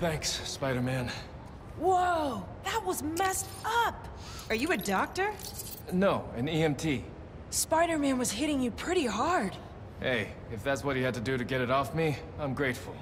Thanks, Spider-Man. Whoa! That was messed up! Are you a doctor? No, an EMT. Spider-Man was hitting you pretty hard. Hey, if that's what he had to do to get it off me, I'm grateful.